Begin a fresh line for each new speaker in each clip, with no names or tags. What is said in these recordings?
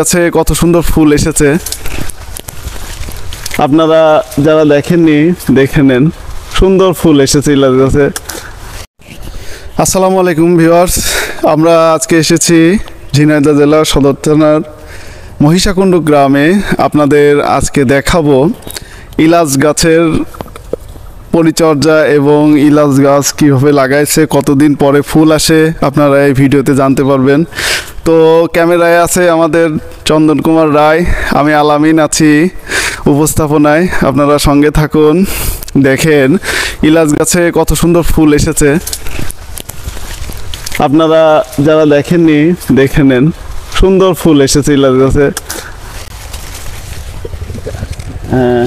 কাছে কত সুন্দর ফুল এসেছে। আপনারা যারা দেখেননি, দেখে নেন। সুন্দর ফুল এসেছে ইলাচ গাছে আসসালামু আলাইকুম ভিওয়ার্স আমরা আজকে এসেছি ঝিনাইদা জেলার সদর থানার মহিষাকুণ্ড গ্রামে। আপনাদের আজকে দেখাবো ইলাচ গাছের পরিচর্যা এবং ইলাচ গাছ কীভাবে লাগাইছে, কতদিন পরে ফুল আসে, আপনারা এই ভিডিওতে জানতে পারবেন। তো ক্যামেরায় আছে আমাদের চন্দন কুমার রায়। আমি আলামিন আছি উপস্থাপনায়। আপনারা সঙ্গে থাকুন। দেখেন ইলাচ গাছে কত সুন্দর ফুল এসেছে। আপনারা যারা দেখেননি দেখে নেন। সুন্দর ফুল এসেছে ইলাচ গাছে। হ্যাঁ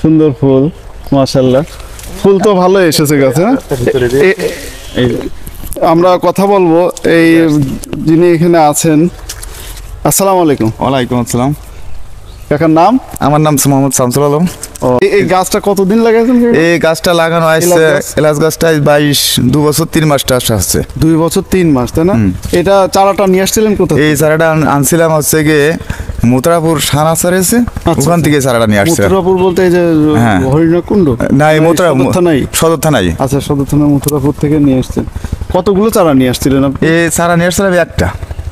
সুন্দর ফুল মাশাল্লাহ ফুল তো ভালো এসেছে গাছে। আমরা কথা বলব। এই যিনি এখানে আছেন আসসালামু আলাইকুম।
ওয়ালাইকুম আসসালাম।
কাকার নাম?
আমার নাম মোহাম্মদ শামসুল আলম।
এই- গাছটা কতদিন লাগাইছেন
এই গাছটা লাগানো আছে
এলাচ
গাছটা বাইশ দু বছর তিন মাস চাষ আসছে
দুই বছর তিন মাস তাই না? এটা চারাটা নিয়ে আসছিলেন কোথায়
এই চারাটা আনছিলাম হচ্ছে গিয়ে মুতরাপুর সানাসার এসে। ওখান থেকে চারাটা নিয়ে আসছে
মথুরাপুর বলতে এই যে
হ্যাঁ।
হরিণাকুণ্ড?
না এই মোতরা
সদর থানায়। আচ্ছা সদর থানা মথুরাপুর থেকে নিয়ে এসছেন কতগুলো চারা নিয়ে আসছিলেন আপনি?
এই চারা নিয়ে আসছিলাম একটা।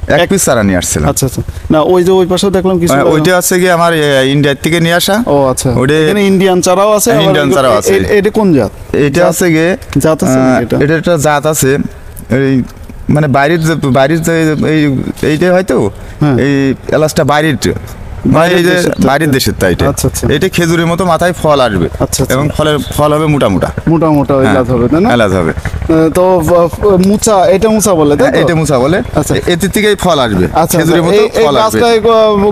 এক পিস চারা নিয়ে আসছিলাম।
আচ্ছা আচ্ছা। না ওই যে ওই পাশে দেখলাম কিছু
হ্যাঁ, ওইটা হচ্ছে গিয়ে আমার ইন্ডিয়ার থেকে নিয়ে আসা।
ও আচ্ছা।
ওটা-
এখানে ইন্ডিয়ান চারাও আছে
ইন্ডিয়ান চারাও আছে।
এ- এ- এটা কোন জাত?
এটা হচ্ছে গিয়ে
জাত আছে এটা?
এটা একটা জাত আছে। এই মানে বাইরের বাইরের এই এইটা হয়তো
হ্যাঁ।
এই এলাচটা বাইরের এই যে বাইরের দেশের তাই এটা।
আচ্ছা, আচ্ছা।
এটা খেজুরের মতো মাথায় ফল আসবে
আচ্ছা।
এবং ফলের ফল হবে মোটা মোটা।
মোটা মোটা
হ্যাঁ,
হবে তাই না?
এলাচ হবে।
তো ব- ব- মুচা এটা মুচা বলে তাই
এটা মুসা বলে। এতে থেকেই ফল আসবে। খেজুরের। মতো ফল আসবে।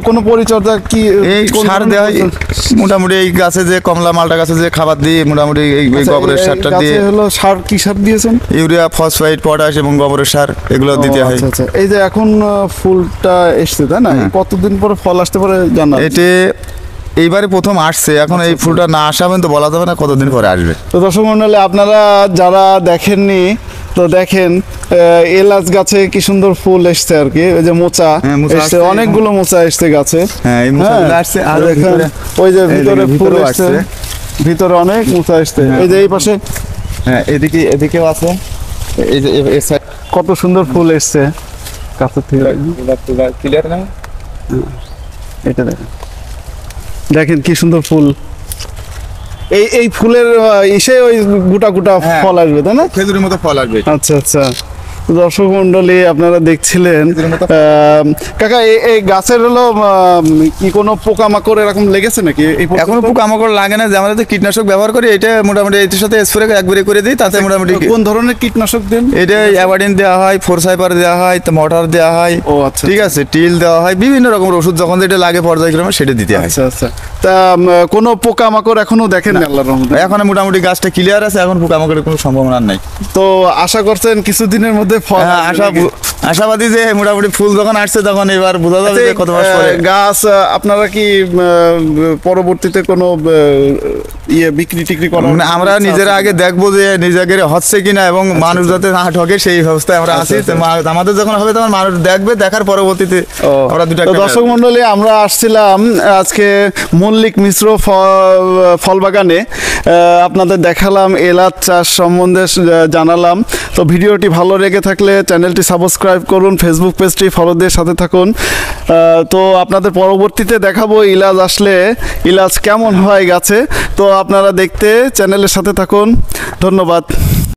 কোনো পরিচর্যা কি
এই সার দেওয়া হয় মোটামুটি এই গাছে যে কমলা মালটা গাছে যে খাবার দিয়ে মোটামুটি এই গোবরের সারটা দিয়ে
হলো সার কি সার দিয়েছেন?
ইউরিয়া ফসফাইড পটাশ এবং গোবরের সার এগুলো দিতে হয়।
এই যে এখন ফুলটা এসছে তাই না?
হ্যাঁ।
কতদিন পরে ফল আসতে পারে? জানা
এতে এইবারে প্রথম আসছে এখন এই ফুলটা না আসা পর্যন্ত বলা যাবে না কতদিন পরে আসবে।
তো দর্শক মন্ডলী আপনারা যারা দেখেননি তো দেখেন আহ, এলাচ গাছে কি সুন্দর ফুল এসছে আর কি ওই যে মোচা
হ্যাঁ,
এসছে
আসছে,
অনেকগুলো মোচা এসছে গাছে।
হ্যাঁ, এই মোচাগুলো আসছে, আর
দেখেন, ওই যে ভিতরে
দেখেন,
ফুল এসছে
আসছে।
ভিতরে অনেক মোচা এসছে। এই যে এই পাশে
হ্যাঁ এদিকে এদিকেও আছে। এই যে
কত সুন্দর ফুল এসছে। কাছের থেকে
ক্লিয়ার না?
এটা দেখেন। দেখেন কি সুন্দর ফুল। এই এই ফুলের ইসে ওই গোটা গোটা
হ্যাঁ।
ফল আসবে তাই না?
খেজুরের মতো ফল আসবে।
আচ্ছা আচ্ছা। দর্শক মন্ডলী আপনারা দেখছিলেন কাকা এই- গাছের হলো কি কোনো পোকামাকড় এরকম লেগেছে নাকি?
এখনও পোকা মাকড় লাগে না যে আমরা তো কীটনাশক ব্যবহার করি এটা মোটামুটি এটার সাথে স্প্রে একবারে করে দিই তাতে মোটামুটি
কোন ধরনের কীটনাশক দেন?
এটা অ্যাবাডিন দেওয়া হয় ফোর সাইপার দেওয়া হয় তো মটর দেওয়া হয়।
ও আচ্ছা
ঠিক আছে টিল দেওয়া হয় বিভিন্ন রকমের ওষুধ যখন যেটা লাগে পর্যায়ক্রমে সেটা দিতে হয়।
আচ্ছা আচ্ছা। তা কোনো পোকামাকড় এখনও দেখেন না আল্লাহর রহমতে?
এখন মোটামুটি গাছটা ক্লিয়ার আছে এখন পোকা মাকড়ের কোনো সম্ভাবনা নাই।
তো আশা করছেন কিছুদিনের মধ্যে ফল
হ্যাঁ,
আসবে
আশা
নাকি?
আশাবাদী যে মোটামুটি ফুল যখন আসছে তখন এবার বোঝা যাবে যে কত মাস
আচ্ছা,
পরে।
গাছ আপনারা কি পরবর্তীতে কোনো ইয়ে বিক্রি টিক্রি করার
মানে আমরা নিজেরা আগে দেখব যে নিজেদের হচ্ছে কিনা এবং মানুষ যাতে না ঠকে সেই ব্যবস্থায় আমরা আছি। আমাদের যখন হবে তখন মানুষ দেখবে দেখার পরবর্তীতে আমরা দুটা
দর্শক মন্ডলী আমরা আসছিলাম আজকে মল্লিক মিশ্র ফল বাগানে আপনাদের দেখালাম এলাচ চাষ সম্বন্ধে জানালাম। তো ভিডিওটি ভালো লেগে থাকলে চ্যানেলটি সাবস্ক্রাইব করুন ফেসবুক পেজটি ফলো দিয়ে সাথে থাকুন। তো আপনাদের পরবর্তীতে দেখাবো ইলাজ আসলে ইলাজ কেমন হয় গাছে। তো আপনারা দেখতে চ্যানেলের সাথে থাকুন। ধন্যবাদ।